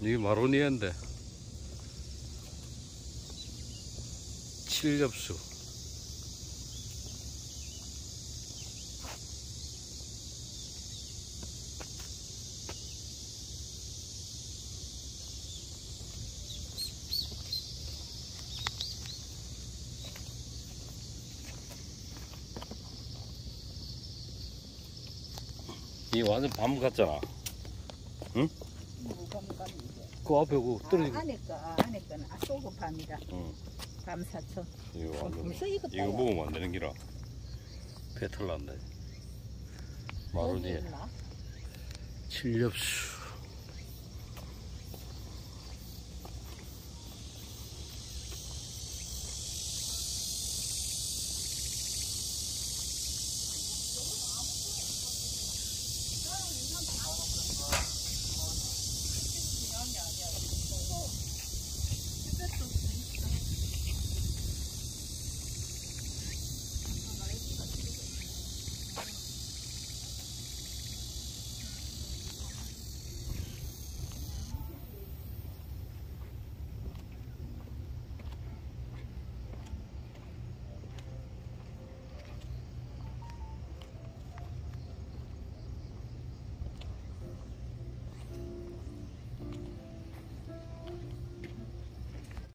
이게 마로니아인데. 칠엽수. 이 완전 밤 같잖아 무감감. 그 앞에 그 떨어진 아, 안에 거, 아, 안에 거는 아 소고 밤이다. 응. 밤사천. 이거 완전 벌써 익었다. 이거 먹으면 안 되는 기라 배탈 난다 있나? 칠엽수